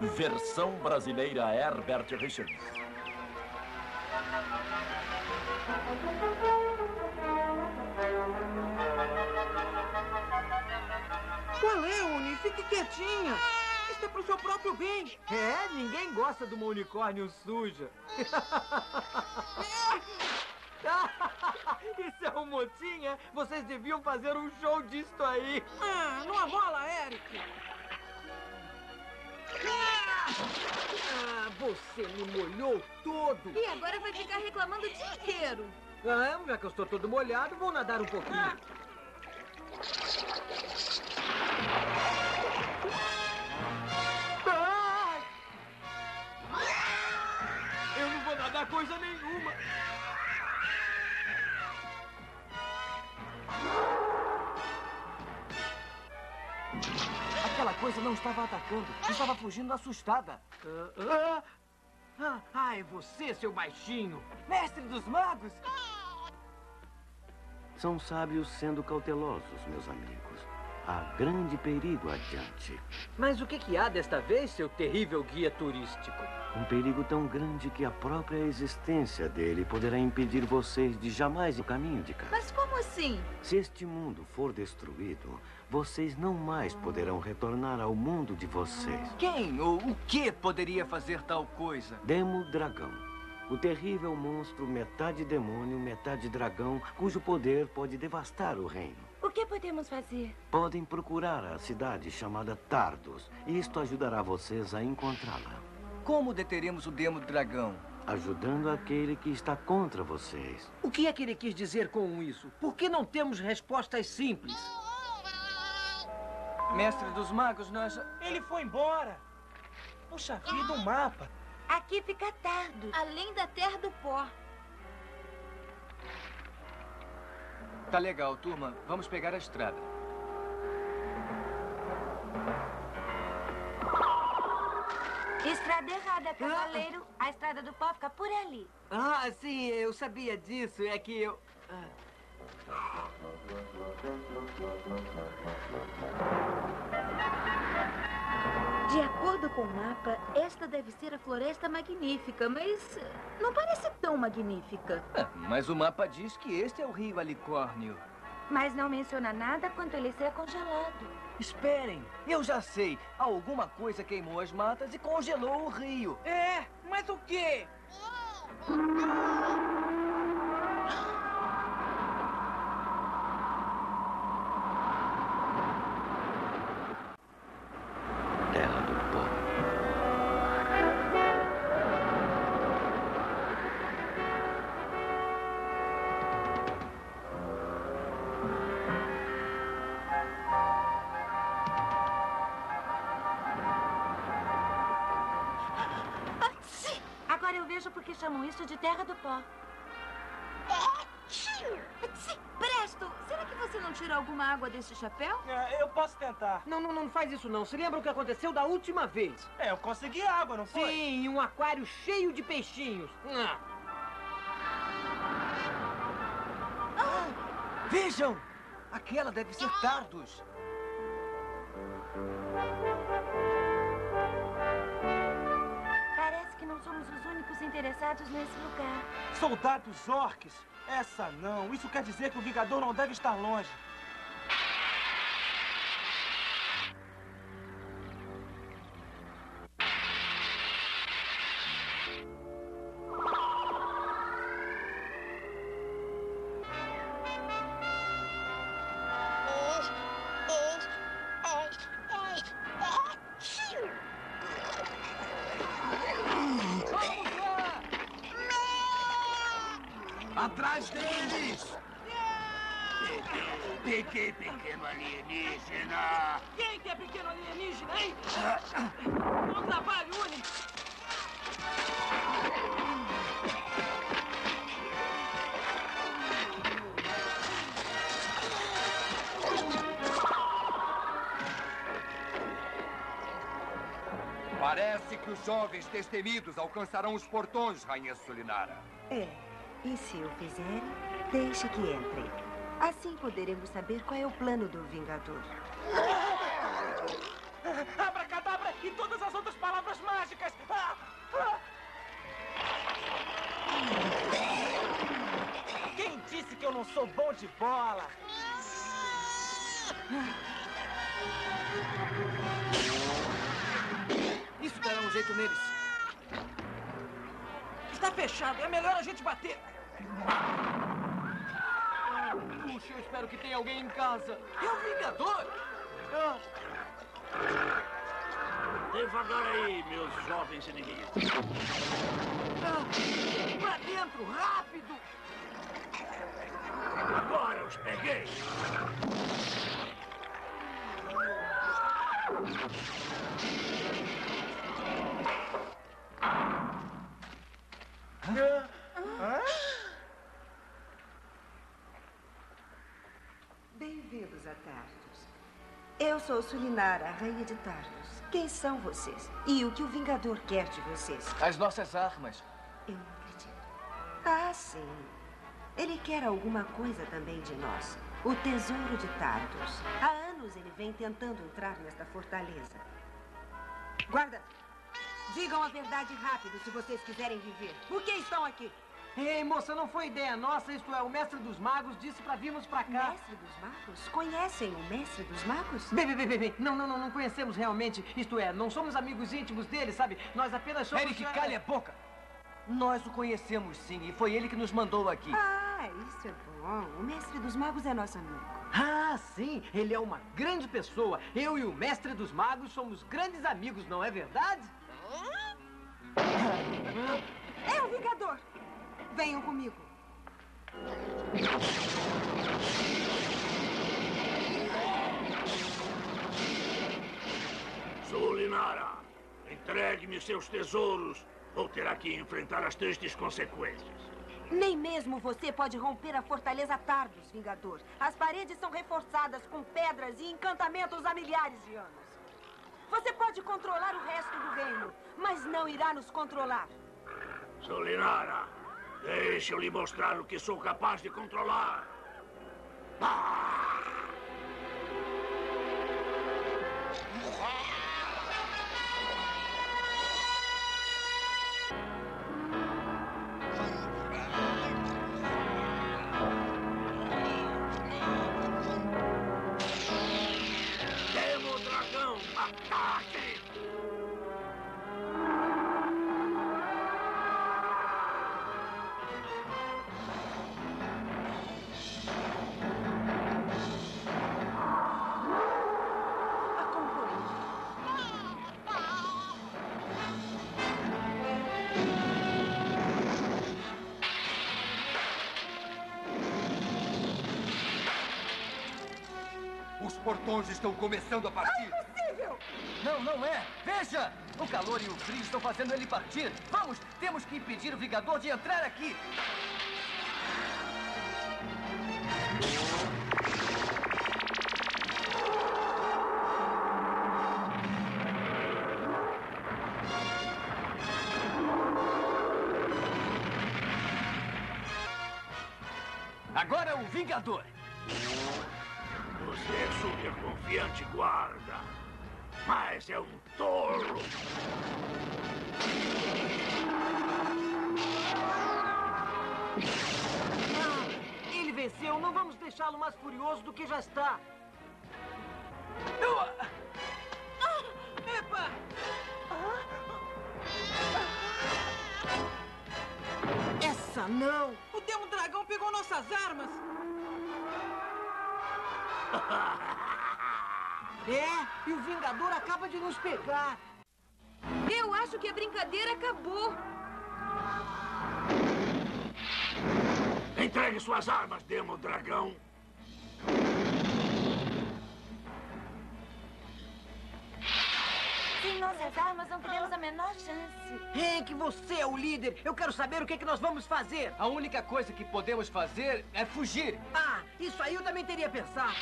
Versão brasileira Herbert Richards. Qual é, Uni? Fique quietinha. Isso é pro seu próprio bem. É, ninguém gosta de uma unicórnio suja. Isso é um motinha? Vocês deviam fazer um show disso aí. Ah, não amola, Eric. Ah, você me molhou todo. E agora vai ficar reclamando o dia inteiro. Ah, já que eu estou todo molhado, vou nadar um pouquinho. Ah! Eu não vou nadar coisa nenhuma. Aquela coisa não estava atacando. Estava fugindo assustada. Ah, ah, ai, você, seu baixinho. Mestre dos magos. São sábios sendo cautelosos, meus amigos. Há grande perigo adiante. Mas o que, que há desta vez, seu terrível guia turístico? Um perigo tão grande que a própria existência dele poderá impedir vocês de jamais o caminho de casa. Mas como assim? Se este mundo for destruído, vocês não mais poderão retornar ao mundo de vocês. Quem ou o que poderia fazer tal coisa? Demo Dragão. O terrível monstro metade demônio, metade dragão, cujo poder pode devastar o reino. O que podemos fazer? Podem procurar a cidade chamada Tardos. e Isto ajudará vocês a encontrá-la. Como deteremos o demo dragão? Ajudando aquele que está contra vocês. O que é que ele quis dizer com isso? Por que não temos respostas simples? Mestre dos magos, nós... Ele foi embora. Puxa vida, um mapa. Aqui fica Tardo. Além da Terra do Pó. Tá legal, turma. Vamos pegar a estrada. Estrada errada, cavaleiro. A Estrada do Pó fica por ali. Ah, sim, eu sabia disso. É que eu... Ah. Acordo com o mapa, esta deve ser a Floresta Magnífica, mas não parece tão magnífica. Ah, mas o mapa diz que este é o rio Alicórnio. Mas não menciona nada quanto ele ser congelado. Esperem, eu já sei. Alguma coisa queimou as matas e congelou o rio. É, mas o quê? Vejo por que chamam isso de Terra do Pó. Presto, será que você não tira alguma água desse chapéu? É, eu posso tentar. Não, não, não faz isso não. Se lembra o que aconteceu da última vez? É, eu consegui água, não foi? Sim, um aquário cheio de peixinhos. Ah. Vejam! Aquela deve ser Tardos. Nesse lugar. Soldados orques? Essa não. Isso quer dizer que o Vingador não deve estar longe. Atrás deles! Peguei, pequeno alienígena! Quem que é pequeno alienígena, hein? Bom trabalho, Uni! Parece que os jovens destemidos alcançarão os portões, Rainha Solinara. É, e se o fizerem, deixe que entrem. Assim poderemos saber qual é o plano do Vingador. Abracadabra e todas as outras palavras mágicas! Quem disse que eu não sou bom de bola? Isso dará é um jeito neles. Está fechado. É melhor a gente bater. Puxa, eu espero que tenha alguém em casa. É o Vingador! Ah, Devagar aí, meus jovens inimigos. ah, pra dentro, rápido! Agora os peguei. Bem-vindos a Tardos. Eu sou Sulinara, a rainha de Tardos. Quem são vocês? E o que o Vingador quer de vocês? As nossas armas. Eu não acredito. Ah, sim. Ele quer alguma coisa também de nós. O tesouro de Tardos. Há anos ele vem tentando entrar nesta fortaleza. Guarda! Digam a verdade rápido se vocês quiserem viver. Por que estão aqui? Ei, moça, não foi ideia nossa. Isto é, o mestre dos magos disse pra virmos pra cá. Mestre dos Magos? Conhecem o Mestre dos Magos? Bem, bem, bem, bem, bem. Não, não, não, não conhecemos realmente. Isto é, não somos amigos íntimos dele, sabe? Nós apenas somos... Eric, ah, calhe a boca! Nós o conhecemos sim, e foi ele que nos mandou aqui. Ah, isso é bom. O Mestre dos Magos é nosso amigo. Ah, sim, ele é uma grande pessoa. Eu e o mestre dos magos somos grandes amigos, não é verdade? É o Vingador! Venham comigo. Sulinara, entregue-me seus tesouros ou terá que enfrentar as tristes consequências. Nem mesmo você pode romper a fortaleza Tardos, Vingador. As paredes são reforçadas com pedras e encantamentos há milhares de anos. Você pode controlar o resto do reino, mas não irá nos controlar. Solinara, deixe eu lhe mostrar o que sou capaz de controlar. Demo Os portões estão começando a partir. Possível! Não, não é! Veja! O calor e o frio estão fazendo ele partir. Vamos, temos que impedir o Vingador de entrar aqui. Agora o Vingador. Confiante, guarda. Mas é um tolo. Ah, ele venceu. Não vamos deixá-lo mais furioso do que já está. Ah, epa! Essa não! O Demo Dragão pegou nossas armas! É, e o Vingador acaba de nos pegar. Eu acho que a brincadeira acabou. Entregue suas armas, Demo Dragão. Sem nossas armas, não teremos a menor chance. Hank, você é o líder. Eu quero saber o que, é que nós vamos fazer. A única coisa que podemos fazer é fugir. Ah, isso aí eu também teria pensado.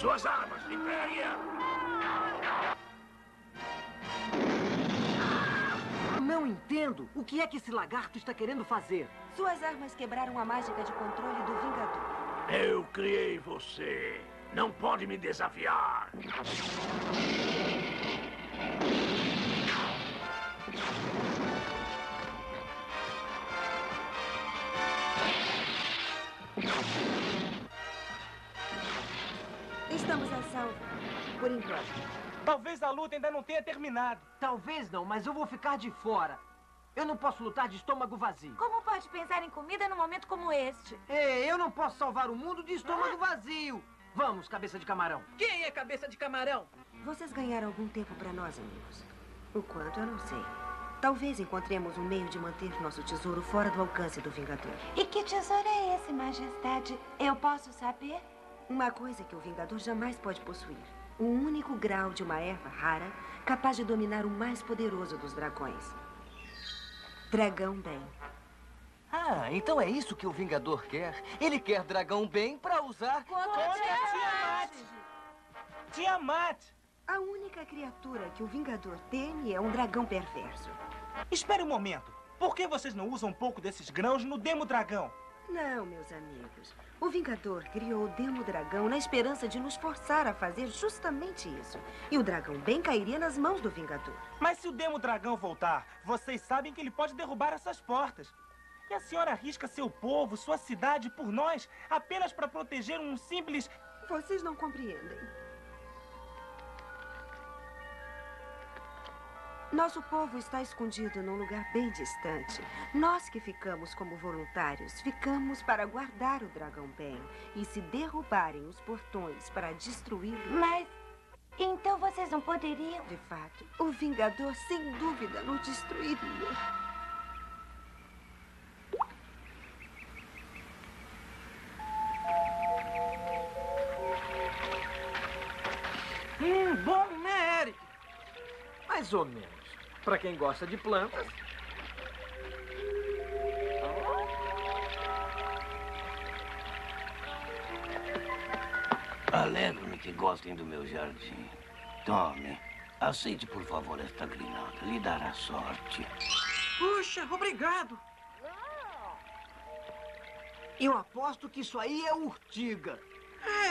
Suas armas, entregue! Não entendo. O que é que esse lagarto está querendo fazer? Suas armas quebraram a mágica de controle do Vingador. Eu criei você. Não pode me desafiar. Salvo, por enquanto. Talvez a luta ainda não tenha terminado. Talvez não, mas eu vou ficar de fora. Eu não posso lutar de estômago vazio. Como pode pensar em comida num momento como este? Ei, eu não posso salvar o mundo de estômago vazio. Vamos, cabeça de camarão. Quem é cabeça de camarão? Vocês ganharam algum tempo para nós, amigos. O quanto, eu não sei. Talvez encontremos um meio de manter nosso tesouro fora do alcance do Vingador. E que tesouro é esse, Majestade? Eu posso saber? Uma coisa que o Vingador jamais pode possuir. Um único grau de uma erva rara capaz de dominar o mais poderoso dos dragões. Dragão Bem. Ah, então é isso que o Vingador quer? Ele quer Dragão Bem pra usar... Contra Tiamat! Tiamat! A única criatura que o Vingador teme é um dragão perverso. Espere um momento. Por que vocês não usam um pouco desses grãos no Demo Dragão? Não, meus amigos. O Vingador criou o Demo Dragão na esperança de nos forçar a fazer justamente isso. E o dragão bem cairia nas mãos do Vingador. Mas se o Demo Dragão voltar, vocês sabem que ele pode derrubar essas portas. E a senhora arrisca seu povo, sua cidade, por nós, apenas para proteger um simples. Vocês não compreendem. Nosso povo está escondido num lugar bem distante. Nós que ficamos como voluntários, ficamos para guardar o dragão bem. E se derrubarem os portões para destruí-lo. Mas. Então vocês não poderiam. De fato, o Vingador sem dúvida nos destruiria. Hum, bom, né, Eric? Mais ou menos. Pra quem gosta de plantas. Alegro-me que gostem do meu jardim. Tome, aceite por favor esta grinalda. Lhe dará sorte. Puxa, obrigado. Eu aposto que isso aí é urtiga.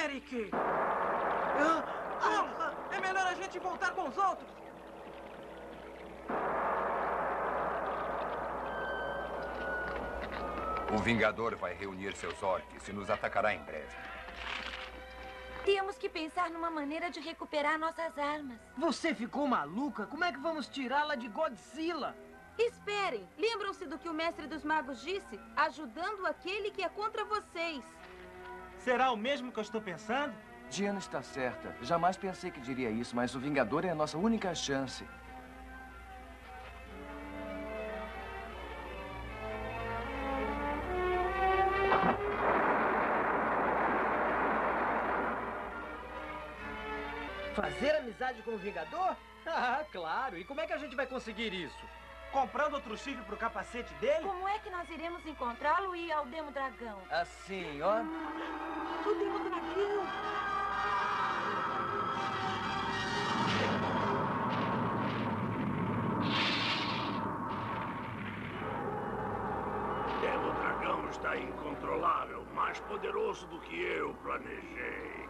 Eric! Ah, ah, é melhor a gente voltar com os outros. O Vingador vai reunir seus orques e nos atacará em breve. Temos que pensar numa maneira de recuperar nossas armas. Você ficou maluca? Como é que vamos tirá-la de Godzilla? Esperem! Lembram-se do que o mestre dos magos disse? Ajudando aquele que é contra vocês. Será o mesmo que eu estou pensando? Diana está certa. Jamais pensei que diria isso, mas o Vingador é a nossa única chance. Vingador? Ah, claro. E como é que a gente vai conseguir isso? Comprando outro chifre pro capacete dele? Como é que nós iremos encontrá-lo e ir ao Demo Dragão? Assim, ó. O Demo Dragão! Demo Dragão está incontrolável, mais poderoso do que eu planejei.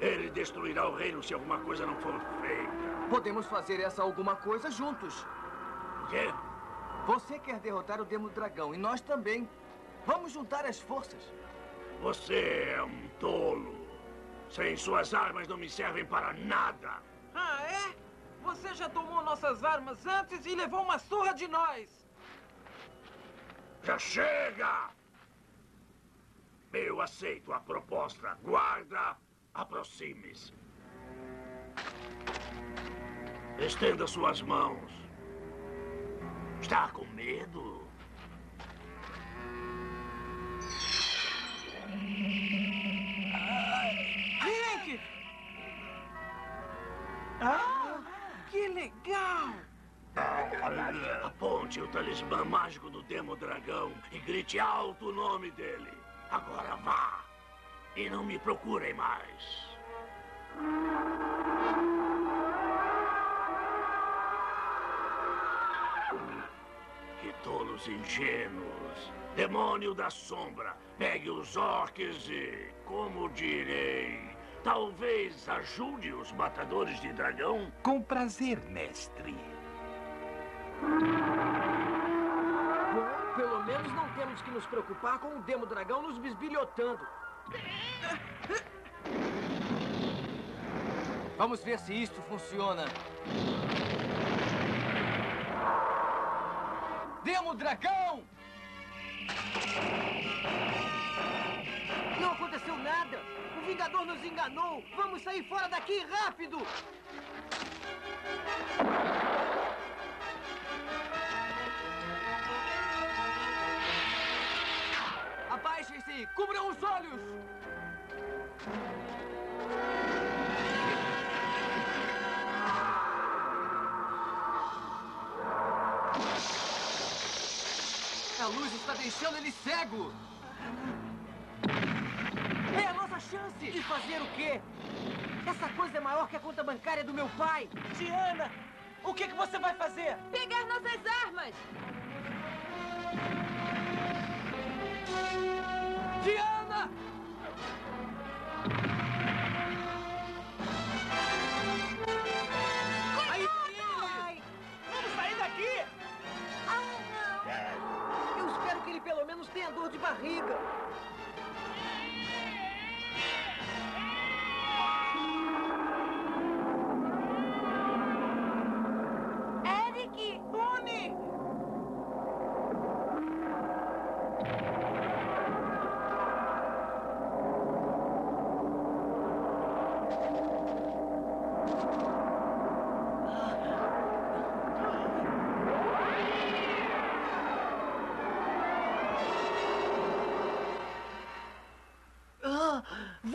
Ele destruirá o reino se alguma coisa não for feita. Podemos fazer essa alguma coisa juntos. O quê? Você quer derrotar o Demo Dragão e nós também. Vamos juntar as forças. Você é um tolo. Sem suas armas não me servem para nada. Ah, é? Você já tomou nossas armas antes e levou uma surra de nós. Já chega! Eu aceito a proposta. Guarda, aproxime-se. Estenda suas mãos. Está com medo? Gente! Ah, que legal! Aponte o talismã mágico do Demo Dragão e grite alto o nome dele. Agora vá. E não me procurem mais. Que tolos ingênuos. Demônio da sombra, pegue os orques e, como direi, Talvez ajude os matadores de dragão? Com prazer, mestre. Bom, pelo menos não temos que nos preocupar com o Demo Dragão nos bisbilhotando. Vamos ver se isto funciona. Demo Dragão! Não aconteceu nada! O Vingador nos enganou! Vamos sair fora daqui rápido! Abaixem-se! Cubram os olhos! A luz está deixando ele cego! É a nossa chance! De fazer o quê? Essa coisa é maior que a conta bancária do meu pai! Diana, o que, que você vai fazer? Pegar nossas armas!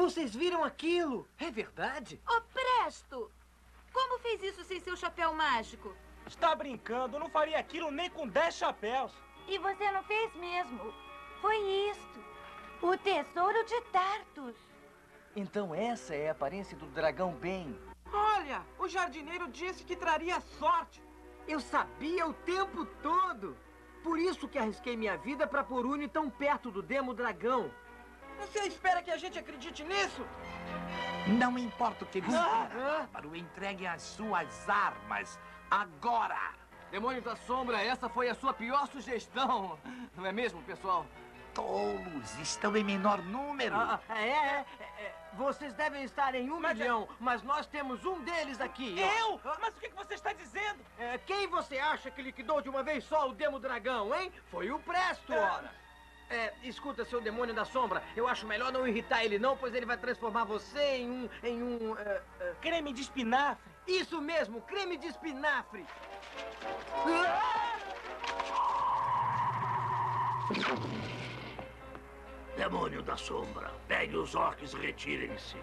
Vocês viram aquilo? É verdade? Ô, Presto! Como fez isso sem seu chapéu mágico? Está brincando, eu não faria aquilo nem com dez chapéus. E você não fez mesmo. Foi isto. O tesouro de Tartus. Então essa é a aparência do dragão bem. Olha, o jardineiro disse que traria sorte. Eu sabia o tempo todo. Por isso que arrisquei minha vida para pôr Uni tão perto do Demo Dragão. Você espera que a gente acredite nisso? Não importa o que eles Ah, queiram, Bárbaro, entregue as suas armas agora. Demônio da Sombra, essa foi a sua pior sugestão. Não é mesmo, pessoal? Tolos, estão em menor número. Ah, ah, é, é, é, Vocês devem estar em um milhão, mas nós temos um deles aqui. Eu? Mas o que, que você está dizendo? É, quem você acha que liquidou de uma vez só o Demo Dragão, hein? Foi o Presto, ora. É, escuta, seu demônio da sombra, eu acho melhor não irritar ele não, pois ele vai transformar você em um... em um... é, é, Creme de espinafre. Isso mesmo, creme de espinafre. Demônio da Sombra, pegue os orcs e retirem-se.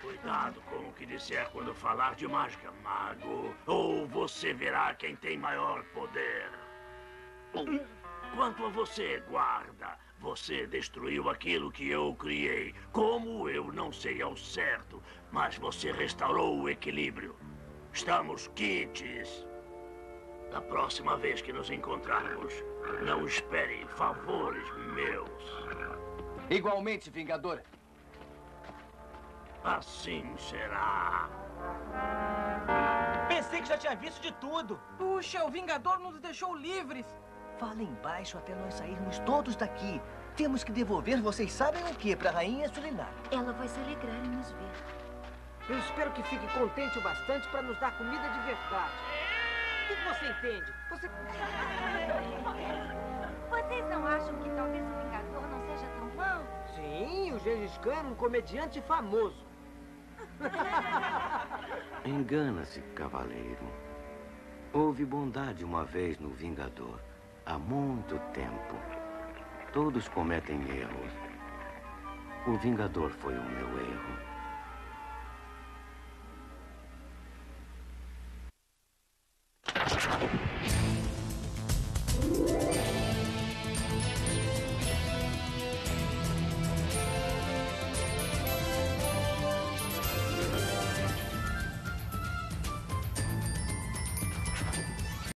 Cuidado com o que disser quando falar de mágica, mago. Ou você verá quem tem maior poder. Quanto a você, guarda, você destruiu aquilo que eu criei. Como eu não sei ao certo, mas você restaurou o equilíbrio. Estamos quites. Da próxima vez que nos encontrarmos, não espere favores meus. Igualmente, Vingador. Assim será. Pensei que já tinha visto de tudo. Puxa, o Vingador nos deixou livres. Falem baixo até nós sairmos todos daqui. Temos que devolver vocês sabem o que para a Rainha Suriname. Ela vai se alegrar em nos ver. Eu espero que fique contente o bastante para nos dar comida de verdade. O que você entende? Você... Vocês não acham que talvez o Vingador não seja tão mau? Sim, o Gengis Khan é um comediante famoso. Engana-se, cavaleiro. Houve bondade uma vez no Vingador, há muito tempo. Todos cometem erros. O Vingador foi o meu erro.